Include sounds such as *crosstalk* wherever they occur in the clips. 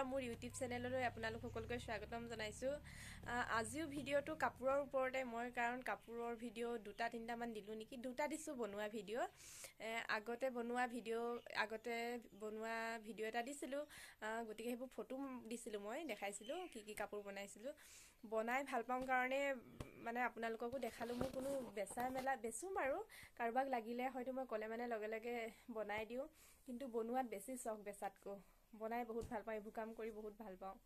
পৰা মোৰ ইউটিউব চেনেললৈ আপোনালোক সকলোকে স্বাগতম জনাইছোঁ। আজিও ভিডিঅ'টো কাপোৰৰ ওপৰতে মই কাৰণ কাপোৰৰ ভিডিঅ' দুটা তিনিটামান দিলোঁ নেকি দুটা দিছোঁ বনোৱা ভিডিঅ' আগতে বনোৱা ভিডিঅ' আগতে বনোৱা ভিডিঅ' এটা দিছিলোঁ গতিকে সেইবোৰ ফটো দিছিলোঁ মই দেখাইছিলোঁ কি কি কাপোৰ বনাইছিলোঁ। বনাই ভাল পাওঁ কাৰণে মানে আপোনালোককো দেখালোঁ মোৰ কোনো বেচা মেলা বেচোঁ বাৰু কাৰোবাক লাগিলে হয়তো মই ক'লে মানে লগে লগে বনাই দিওঁ কিন্তু বনোৱাত বেছি চখ বেচাতকৈ। বনাই বহুত ভাল পাওঁ এইবোৰ কাম কৰি বহুত ভাল পাওঁ।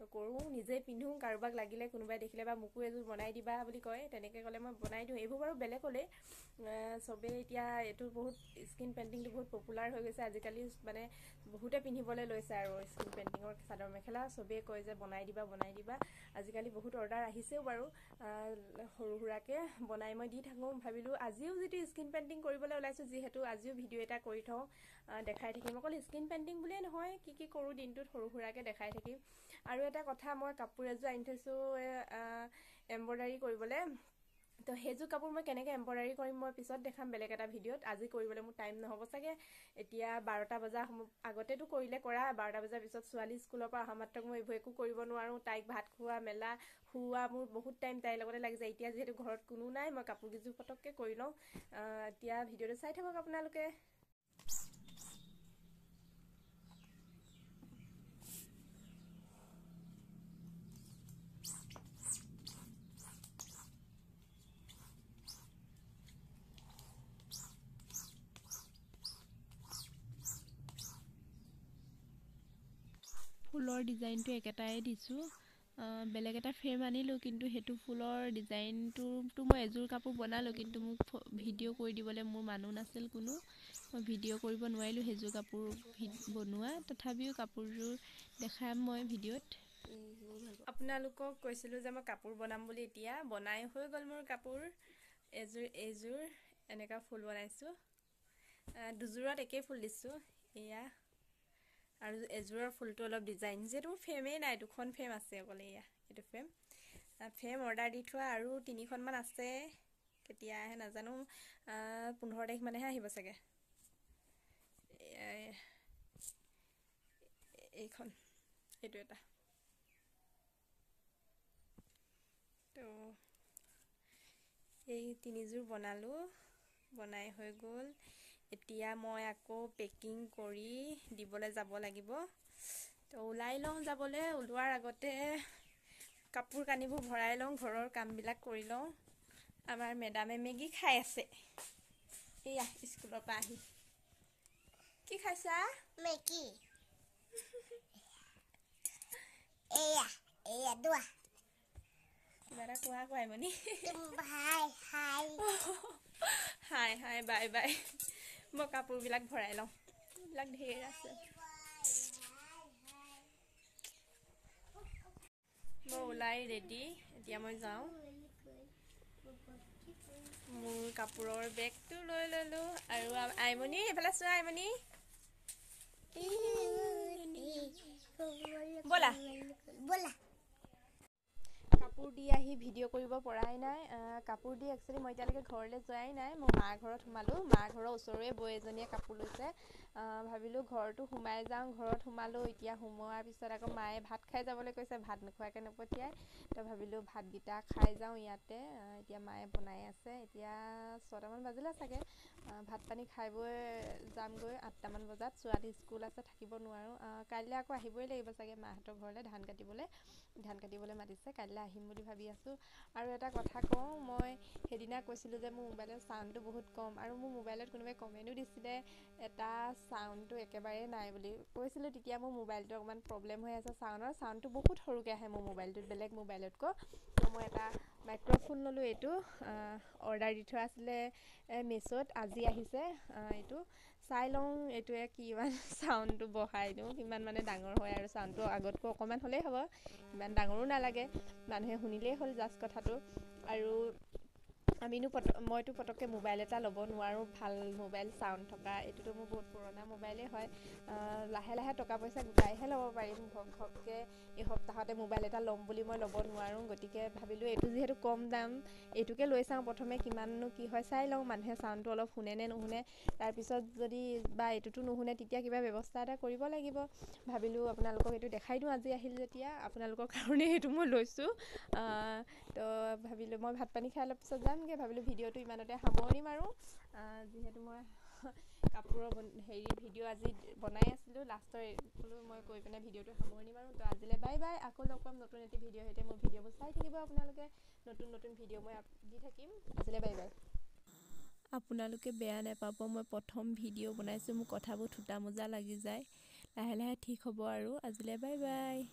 তো কৰোঁ নিজে পিন্ধোঁ কাৰোবাক লাগিলে কোনোবাই দেখিলে বা মোকো এযোৰ বনাই দিবা বুলি কয় তেনেকৈ ক'লে মই বনাই দিওঁ। এইবোৰ বাৰু বেলেগলৈ চবেই এতিয়া এইটো বহুত স্কিন পেইণ্টিংটো বহুত পপুলাৰ হৈ গৈছে আজিকালি মানে বহুতে পিন্ধিবলৈ লৈছে আৰু স্কিন পেইণ্টিঙৰ চাদৰ মেখেলা চবেই কয় যে বনাই দিবা বনাই দিবা। আজিকালি বহুত অৰ্ডাৰ আহিছেও বাৰু সৰু সুৰাকৈ বনাই মই দি থাকোঁ ভাবিলোঁ আজিও যিটো স্কিন পেইণ্টিং কৰিবলৈ ওলাইছোঁ যিহেতু আজিও ভিডিঅ' এটা কৰি থওঁ দেখাই থাকিম। অকল স্কিন পেইণ্টিং বুলিয়েই নহয় কি কি কৰোঁ দিনটোত সৰু সুৰাকৈ দেখাই থাকিম। আৰু এটা কথা মই কাপোৰ এযোৰ আনি থৈছোঁ এম্ব্ৰইডাৰী কৰিবলৈ। তো সেইযোৰ কাপোৰ মই কেনেকৈ এম্ব্ৰইডাৰী কৰিম মই পিছত দেখাম বেলেগ এটা ভিডিঅ'ত। আজি কৰিবলৈ মোৰ টাইম নহ'ব চাগে। এতিয়া বাৰটা বজাৰ সময় আগতেতো কৰিলে কৰা বাৰটা বজাৰ পিছত ছোৱালী স্কুলৰ পৰা অহা মাত্ৰক মই এইবোৰ একো কৰিব নোৱাৰোঁ। তাইক ভাত খোৱা মেলা শুওৱা মোৰ বহুত টাইম তাইৰ লগতে লাগি যায়। এতিয়া যিহেতু ঘৰত কোনো নাই মই কাপোৰকেইযোৰ পটককৈ কৰি লওঁ। এতিয়া ভিডিঅ'টো চাই থাকক আপোনালোকে। ফুলৰ ডিজাইনটো একেটাই দিছোঁ। বেলেগ এটা ফ্ৰেম আনিলোঁ কিন্তু সেইটো ফুলৰ ডিজাইনটোতো মই এযোৰ কাপোৰ বনালোঁ কিন্তু মোক ভিডিঅ' কৰি দিবলৈ মোৰ মানুহ নাছিল কোনো। মই ভিডিঅ' কৰিব নোৱাৰিলোঁ সেইযোৰ কাপোৰ বনোৱা। তথাপিও কাপোৰযোৰ দেখাম মই ভিডিঅ'ত। আপোনালোকক কৈছিলোঁ যে মই কাপোৰ বনাম বুলি এতিয়া। বনাই হৈ গ'ল মোৰ কাপোৰ। এযোৰ এইযোৰ এনেকুৱা ফুল বনাইছোঁ। দুযোৰত একেই ফুল দিছোঁ। এয়া। আৰু এযোৰৰ ফুলটো অলপ ডিজাইন যিহেতু ফ্ৰেমেই নাই দুখন ফ্ৰেম আছে অকলে এয়া এইটো ফ্ৰেম। ফ্ৰেম অৰ্ডাৰ দি থোৱা আৰু তিনিখনমান আছে কেতিয়া আহে নাজানো পোন্ধৰ তাৰিখ মানেহে আহিব চাগে। এইখন এইটো এটা। তো এই তিনিযোৰ বনালোঁ বনাই হৈ গ'ল। এতিয়া মই আকৌ পেকিং কৰি দিবলৈ যাব লাগিব। তো ওলাই লওঁ যাবলৈ ওলোৱাৰ আগতে কাপোৰ কানিবোৰ ভৰাই লওঁ ঘৰৰ কামবিলাক কৰি লওঁ। আমাৰ মেডামে মেগী খাই আছে। এয়া স্কুলৰ পৰা আহি। কি খাইছা? মেগী। এয়া এয়া দোৱা। কিবা এটা কোৱা কোৱাই মনি হাই হাই। হাই হাই বাই বাই। মই কাপোৰবিলাক ভৰাই লওঁ এইবিলাক ঢেৰ আছে মই ওলাই ৰেডি এতিয়া মই যাওঁ মোৰ কাপোৰৰ বেগটো লৈ ল'লোঁ আৰু আইমণি এইফালে চোৱা আইমণি ব'লা ব'লা কাপোৰ দি আহি ভিডিঅ' কৰিব পৰাই নাই। কাপোৰ দি একচুৱেলি মই এতিয়ালৈকে ঘৰলৈ যোৱাই নাই। মই মাৰ ঘৰত সোমালোঁ। মাৰ ঘৰৰ ওচৰৰে বৌ এজনীয়ে কাপোৰ লৈছে। ভাবিলোঁ ঘৰটো সোমাই যাওঁ। ঘৰত সোমালোঁ। এতিয়া সোমোৱাৰ পিছত আকৌ মায়ে ভাত খাই যাবলৈ কৈছে। ভাত নোখোৱাকৈ নপঠিয়াই। তো ভাবিলোঁ ভাতকেইটা খাই যাওঁ ইয়াতে। এতিয়া মায়ে বনাই আছে। এতিয়া ছটামান বাজিলে চাগে। ভাত পানী খাই বৈ যামগৈ। আঠটামান বজাত। ছোৱালী স্কুল আছে থাকিব নোৱাৰোঁ। কাইলৈ আকৌ আহিবই লাগিব চাগে মাহঁতৰ ঘৰলৈ ধান কাটিবলৈ। ধান কাটিবলৈ মাতিছে। কাইলৈ আহিম। বুলি ভাবি আছোঁ। আৰু এটা কথা কওঁ মই সেইদিনা কৈছিলোঁ যে মোৰ মোবাইলৰ চাউণ্ডটো বহুত কম আৰু মোৰ মোবাইলত কোনোবাই কমেণ্টো দিছিলে এটা চাউণ্ডটো একেবাৰে নাই বুলি। কৈছিলোঁ তেতিয়া মোৰ মোবাইলটো অকণমান প্ৰব্লেম হৈ আছে চাউণ্ডৰ চাউণ্ডটো বহুত সৰুকৈ আহে মোৰ মোবাইলটোত বেলেগ মোবাইলতকৈ। মই এটা মাইক্ৰ'ফোন ল'লোঁ এইটো অৰ্ডাৰ দি থোৱা আছিলে মেছত আজি আহিছে এইটো। চাই লওঁ এইটোৱে কিমান *laughs* চাউণ্ডটো বঢ়াই দিওঁ কিমান মানে ডাঙৰ হয় আৰু চাউণ্ডটো আগতকৈ অকণমান হ'লেই হ'ব ইমান ডাঙৰো নালাগে মানুহে শুনিলেই হ'ল জাষ্ট কথাটো। আৰু আমিনো পট মইতো পটককৈ মোবাইল এটা ল'ব নোৱাৰোঁ ভাল মোবাইল চাউণ্ড থকা এইটোতো মোৰ বহুত পুৰণা মোবাইলেই হয়। লাহে লাহে টকা পইচা গোটাইহে ল'ব পাৰিম ঘপ ঘপকৈ এই সপ্তাহতে মোবাইল এটা ল'ম বুলি মই ল'ব নোৱাৰোঁ গতিকে ভাবিলোঁ এইটো যিহেতু কম দাম এইটোকে লৈ চাওঁ প্ৰথমে কিমাননো কি হয় চাই লওঁ মানুহে চাউণ্ডটো অলপ শুনে নে নুশুনে তাৰপিছত যদি বা এইটোতো নুশুনে তেতিয়া কিবা ব্যৱস্থা এটা কৰিব লাগিব। ভাবিলোঁ আপোনালোকক এইটো দেখাই দিওঁ আজি আহিল যেতিয়া আপোনালোকৰ কাৰণে সেইটো মই লৈছোঁ। তো ভাবিলোঁ মই ভাত পানী খাই অলপ পিছত যামগৈ। ভাবিলোঁ ভিডিঅ'টো ইমানতে সামৰণি মাৰোঁ। যিহেতু মই *laughs* কাপোৰৰ হেৰি ভিডিঅ' আজি বনাই আছিলোঁ। লাষ্টৰ বোলো মই কৈ পিনে ভিডিঅ'টো সামৰণি মাৰোঁ। তো আজিলৈ বাই বাই। আকৌ লগ পাম নতুন এটি ভিডিঅ' সৈতে। মোৰ ভিডিঅ'বোৰ চাই থাকিব আপোনালোকে। নতুন নতুন ভিডিঅ' মই দি থাকিম। আজিলৈ বাই বাই। আপোনালোকে বেয়া নাপাব। মই প্ৰথম ভিডিঅ' বনাইছোঁ। মোৰ কথাবোৰ থোটা মোজা লাগি যায়। লাহে লাহে ঠিক হ'ব আৰু। আজিলৈ বাই বাই।